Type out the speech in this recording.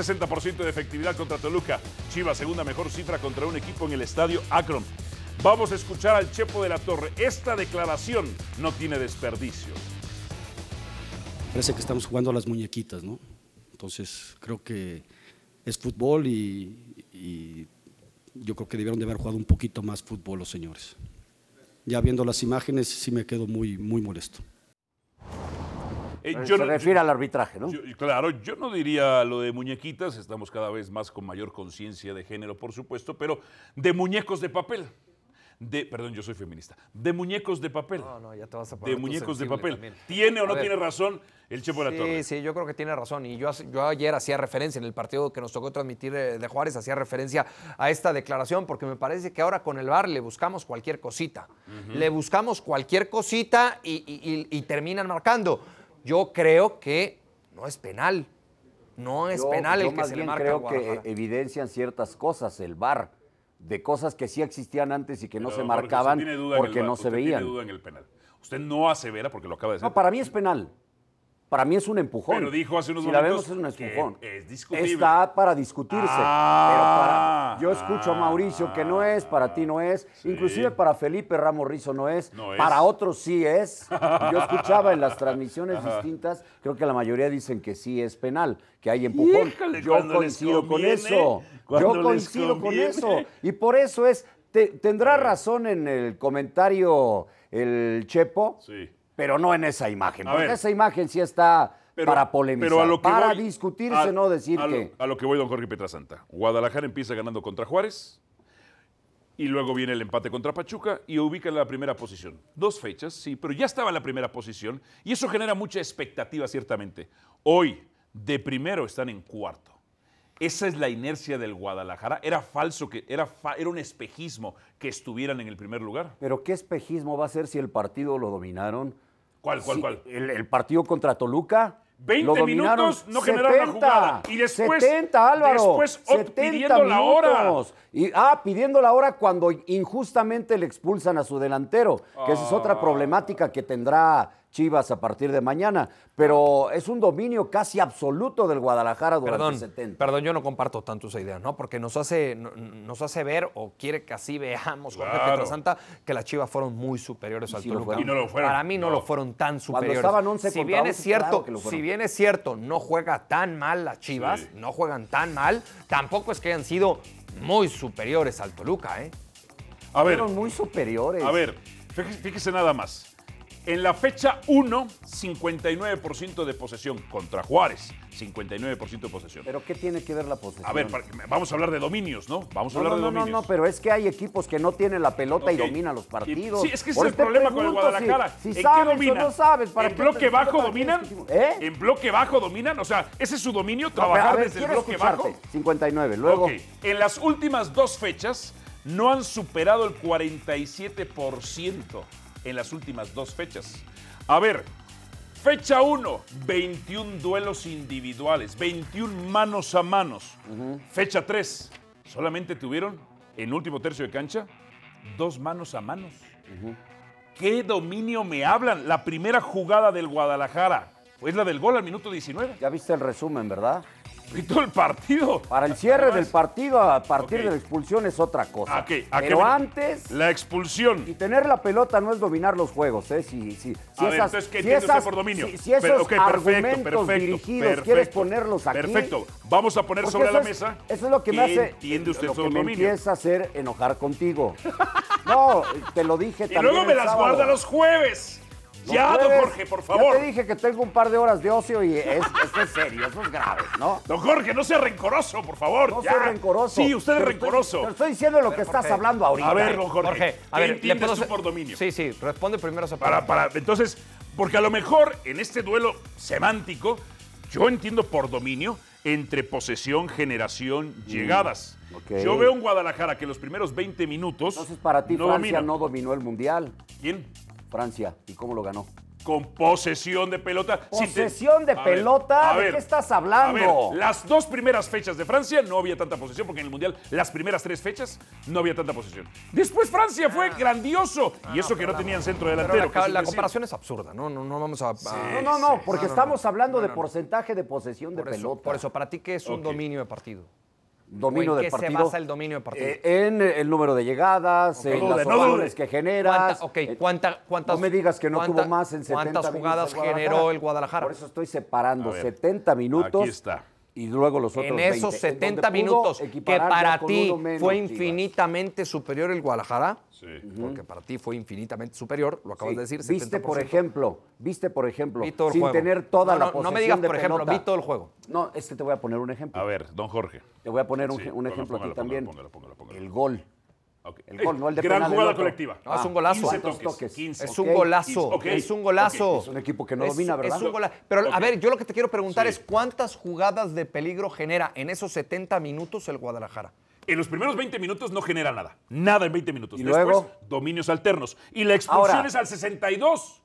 60% de efectividad contra Toluca. Chivas, segunda mejor cifra contra un equipo en el estadio Akron. Vamos a escuchar al Chepo de la Torre. Esta declaración no tiene desperdicio. Parece que estamos jugando a las muñequitas, ¿no? Entonces creo que es fútbol y, y yo creo que debieron de haber jugado un poquito más fútbol los señores. Ya viendo las imágenes sí me quedo muy, muy molesto. Eh, Se yo no- refiere al arbitraje, ¿no? yo- claro, yo no diría lo de muñequitas, estamos cada vez más con mayor conciencia de género, por supuesto, pero de muñecos de papel. De, perdón, yo soy feminista. De muñecos de papel. No, no, ya te vas a de poner tú muñecos de papel. también. ¿Tiene o A no ver. tiene razón el Chepo de la Torre? Sí, sí, yo creo que tiene razón. Y yo, ayer hacía referencia en el partido que nos tocó transmitir eh, de Juárez, hacía referencia a esta declaración, porque me parece que ahora con el VAR le buscamos cualquier cosita. Le buscamos cualquier cosita y, y- y- y terminan marcando. Yo creo que no es penal. No es Yo- penal yo el que se le bien marca creo que evidencian ciertas cosas, el VAR, de cosas que sí existían antes y que no se marcaban porque VAR, no se usted veían. Tiene duda en el penal. Usted no asevera porque lo acaba de decir. No, para mí es penal. Para mí es un empujón. Pero dijo hace unos si la momentos vemos es un empujón. es discutible. Está para discutirse. Ah, pero para, yo escucho a Mauricio que no es, para ti no es. sí. Inclusive para Felipe Ramos Rizo no es. No es. Para otros sí es. Yo escuchaba en las transmisiones distintas, creo que la mayoría dicen que sí es penal, que hay empujón. Yo coincido con eso. Yo coincido con eso. Y por eso es, te- tendrá razón en el comentario el Chepo, Sí. Pero no en esa imagen. A Porque ver. esa imagen sí está Pero- para polemizar, pero a lo que para voy- discutirse, a- no decir a lo- que... A lo que voy, don Jorge Pietrasanta. Guadalajara empieza ganando contra Juárez y luego viene el empate contra Pachuca y ubica en la primera posición. Dos fechas, sí, pero ya estaba en la primera posición y eso genera mucha expectativa, ciertamente. Hoy, de primero, están en cuarto. Esa es la inercia del Guadalajara. Era falso, que era, fa- era un espejismo que estuvieran en el primer lugar. Pero ¿qué espejismo va a ser si el partido lo dominaron? ¿Cuál, cuál, Si cuál? El, el partido contra Toluca. 20 lo dominaron minutos no generaron una jugada. Y después- 70, Álvaro. después, ot- 70 pidiendo la hora. minutos. Y, ah, pidiendo la hora cuando injustamente le expulsan a su delantero. Que esa es Ah. otra problemática que tendrá Chivas a partir de mañana. Pero es un dominio casi absoluto del Guadalajara durante Perdón, 70. perdón, yo no comparto tanto esa idea, ¿no? Porque nos hace, no- nos hace ver o quiere que así veamos, Jorge Claro. Pietrasanta, que las Chivas fueron muy superiores al sí lo Toluca. Y no lo fueron, Para mí no, no. lo fueron tan superiores. estaban 11 si bien es 11, cierto, claro que lo fueron. si bien es cierto, no juega tan mal las Chivas, Sí. no juegan tan mal, tampoco es que hayan sido muy superiores al Toluca, ¿eh? A ver, Fueron muy superiores. A ver, fíjese, fíjese nada más. En la fecha 1, 59% de posesión contra Juárez. 59% de posesión. ¿Pero qué tiene que ver la posesión? A ver, para- vamos a hablar de dominios, ¿no? Vamos a No, hablar no, de no, no, dominios. no, pero es que hay equipos que no tienen la pelota y dominan los partidos. Sí, es que ese es el problema con el si- Guadalajara. Si, ¿En qué sabes o dominan? no sabes. ¿para ¿En qué bloque bajo qué dominan? ¿Eh? ¿En bloque bajo dominan? O sea, ¿ese es su dominio? No, ¿Trabajar ver, desde el bloque escucharte. bajo? 59, luego. Ok, En las últimas dos fechas no han superado el 47% en las últimas dos fechas. A ver, fecha 1, 21 duelos individuales, 21 manos a manos. Fecha 3, solamente tuvieron en último tercio de cancha dos manos a manos. ¿Qué dominio me hablan? La primera jugada del Guadalajara es la del gol al minuto 19. Ya viste el resumen, ¿verdad? Y todo el partido. Para el cierre Además, del partido, a partir de la expulsión es otra cosa. ¿A qué? ¿A qué Pero antes, La expulsión. y tener la pelota no es dominar los juegos, ¿eh? Si, si, si A ver, esas, entonces, ¿qué si entiende usted esas- por dominio? Si, si esos Pero, ok, perfecto, argumentos perfecto, dirigidos perfecto, quieres ponerlos aquí. Perfecto. Vamos a poner sobre la es- mesa. Eso es lo que me ¿Qué hace. entiende usted lo que me empieza a hacer enojar contigo. No, te lo dije Y también. luego me las sábado. guarda los jueves. Ya, don Jorge, por favor. Ya te dije que tengo un par de horas de ocio y es, esto es serio, eso es grave, ¿no? Don Jorge, no sea rencoroso, por favor. No ya. soy rencoroso. Sí, usted es estoy- rencoroso. Te lo estoy diciendo lo que estás Jorge. hablando ahorita. A ver, don Jorge, Jorge, a ¿qué ver, ¿le entiendes puedo tú por dominio? Sí, sí, responde primero esa Para, para, entonces, porque a lo mejor en este duelo semántico, yo entiendo por dominio entre posesión, generación, llegadas. Mm, ok. Yo veo un Guadalajara que los primeros 20 minutos. Entonces, para ti, no Francia domina. no dominó el Mundial. ¿Quién? Francia. ¿Y cómo lo ganó? con posesión de pelota. ¿Posesión de A pelota? ¿De qué estás hablando? a ver, las dos primeras fechas de Francia no había tanta posesión, porque en el Mundial las primeras tres fechas no había tanta posesión. Después Francia fue grandioso, y eso que no tenían centro Pero delantero. la, comparación es absurda, ¿no? No, no vamos a. a- No, no, no, porque No, estamos hablando de porcentaje de posesión de eso, pelota. por eso, para ti, ¿qué es un dominio de partido? Dominio ¿O en de qué se partido. basa el dominio de partido? Eh, en el número de llegadas, en No las no opciones dude. que generas. ¿Cuánta- ok, Eh, cuánta- cuántas- No me digas que no cuánta- tuvo más en 70 cuántas jugadas generó el Guadalajara? Por eso estoy separando ver, 70 minutos. aquí está. Y luego los otros En 20. esos En 70 donde pudo minutos, que para ti menos, fue Chivas. infinitamente superior el Guadalajara, Sí. porque para ti fue infinitamente superior, lo acabas Sí, de decir. Viste, por 70%. ejemplo, viste, por ejemplo, sin juego. tener toda No, la no, posesión no me digas, de por ejemplo, pelota. vi todo el juego. No, es que te voy a poner un ejemplo. A ver, don Jorge. Te voy a poner un, Sí, un póngalo, ejemplo póngalo, aquí también. póngalo, póngalo, póngalo. El gol. Ok. El gol, no el de Gran penal, jugada colectiva. No, es un golazo. 15 ¿Cuántos toques, toques? 15. Es Ok, un golazo, ok, es un golazo. ok. Es un equipo que no Es- domina, ¿verdad? es un gola- Pero a ver, yo lo que te quiero preguntar Sí. es cuántas jugadas de peligro genera en esos 70 minutos el Guadalajara. En los primeros 20 minutos no genera nada. Nada en 20 minutos. ¿Y Después, luego? dominios alternos. Y la expulsión Ahora. es al 62.